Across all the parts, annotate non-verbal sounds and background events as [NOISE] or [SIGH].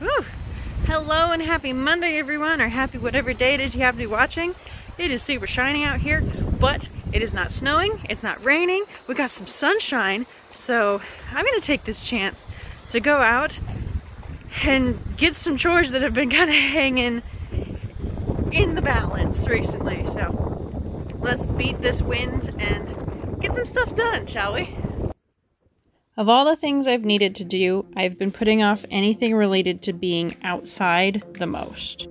Hello and happy Monday everyone, or happy whatever day it is you have to be watching. It is super shiny out here, but it is not snowing, it's not raining, we got some sunshine, so I'm gonna take this chance to go out and get some chores that have been [LAUGHS] kind of hanging in the balance recently. So let's beat this wind and get some stuff done, shall we? Of all the things I've needed to do, I've been putting off anything related to being outside the most.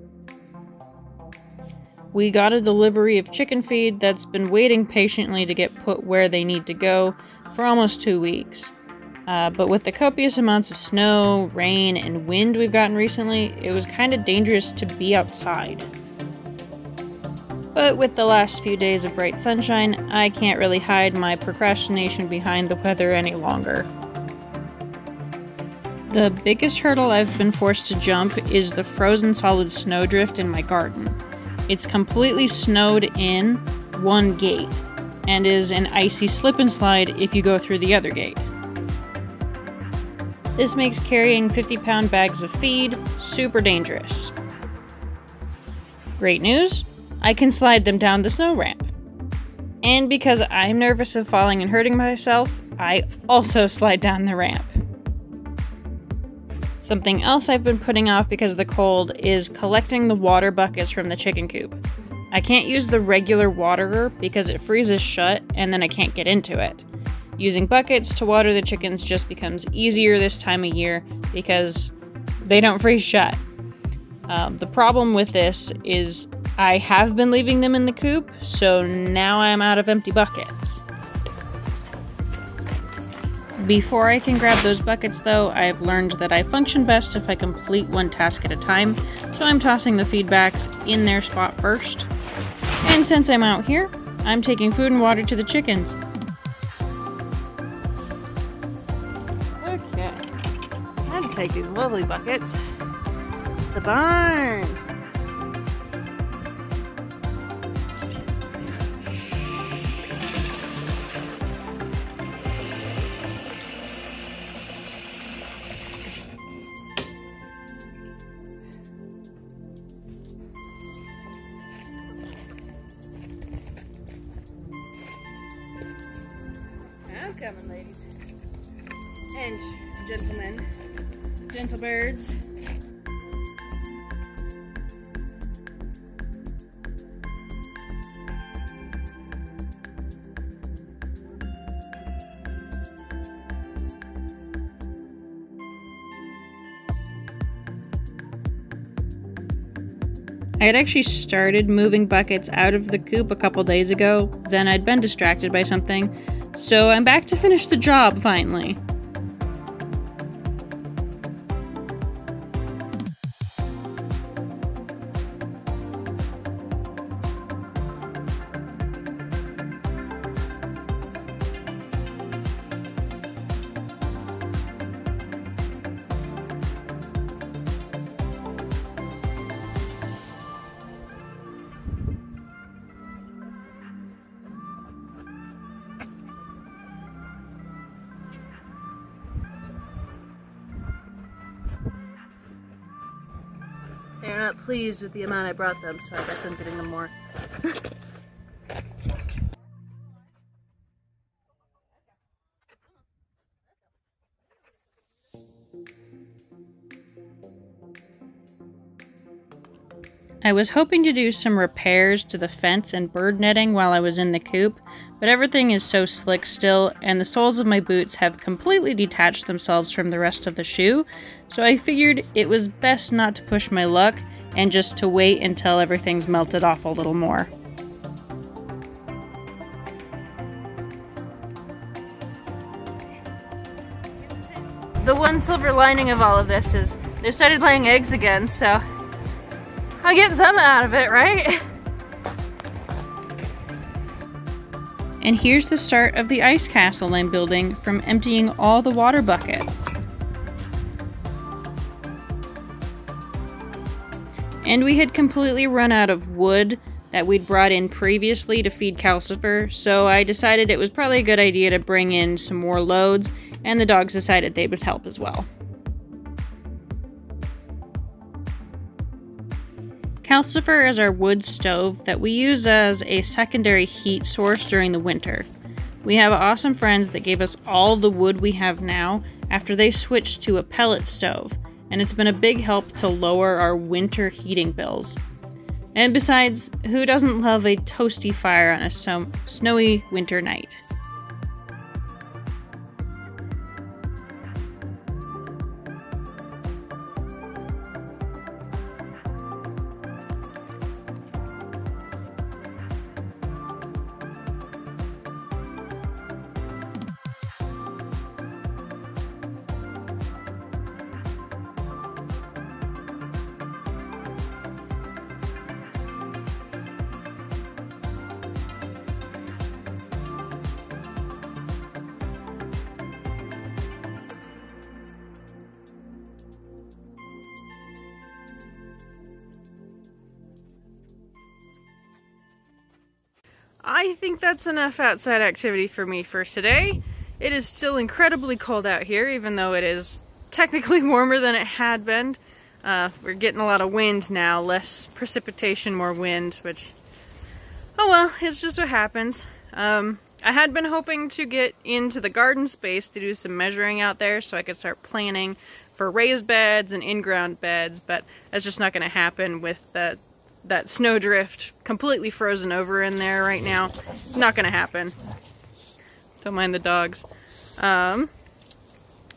We got a delivery of chicken feed that's been waiting patiently to get put where they need to go for almost two weeks. Uh, but with the copious amounts of snow, rain, and wind we've gotten recently, it was kind of dangerous to be outside. But with the last few days of bright sunshine, I can't really hide my procrastination behind the weather any longer. The biggest hurdle I've been forced to jump is the frozen solid snowdrift in my garden. It's completely snowed in one gate, and is an icy slip and slide if you go through the other gate. This makes carrying 50 pound bags of feed super dangerous. Great news, I can slide them down the snow ramp. And because I'm nervous of falling and hurting myself, I also slide down the ramp. Something else I've been putting off because of the cold is collecting the water buckets from the chicken coop. I can't use the regular waterer because it freezes shut and then I can't get into it. Using buckets to water the chickens just becomes easier this time of year because they don't freeze shut. Um, the problem with this is I have been leaving them in the coop, so now I'm out of empty buckets. Before I can grab those buckets though, I've learned that I function best if I complete one task at a time, so I'm tossing the feedbacks in their spot first. And since I'm out here, I'm taking food and water to the chickens. Okay, time to take these lovely buckets to the barn. Coming, ladies. And gentlemen, gentle birds. I had actually started moving buckets out of the coop a couple days ago, then I'd been distracted by something, so I'm back to finish the job finally. They're not pleased with the amount I brought them, so I guess I'm getting them more. [LAUGHS] I was hoping to do some repairs to the fence and bird netting while I was in the coop, but everything is so slick still, and the soles of my boots have completely detached themselves from the rest of the shoe, so I figured it was best not to push my luck and just to wait until everything's melted off a little more. The one silver lining of all of this is they started laying eggs again, so I'm getting out of it, right? And here's the start of the ice castle I'm building from emptying all the water buckets. And we had completely run out of wood that we'd brought in previously to feed Calcifer, so I decided it was probably a good idea to bring in some more loads, and the dogs decided they would help as well. Calcifer is our wood stove that we use as a secondary heat source during the winter. We have awesome friends that gave us all the wood we have now after they switched to a pellet stove, and it's been a big help to lower our winter heating bills. And besides, who doesn't love a toasty fire on a snowy winter night? I think that's enough outside activity for me for today. It is still incredibly cold out here, even though it is technically [LAUGHS] warmer than it had been. Uh, we're getting a lot of wind now, less precipitation, more wind, which, oh well, it's just what happens. Um, I had been hoping to get into the garden space to do some measuring out there so I could start planning for raised beds and in-ground beds, but that's just not going to happen with the that snowdrift completely frozen over in there right now. Not gonna happen. Don't mind the dogs. Um,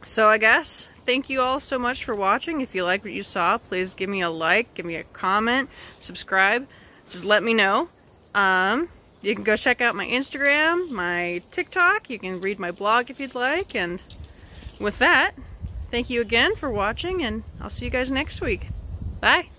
so I guess, thank you all so much for watching. If you like what you saw, please give me a like, give me a comment, subscribe. Just let me know. Um, you can go check out my Instagram, my TikTok. You can read my blog if you'd like. And with that, thank you again for watching, and I'll see you guys next week. Bye.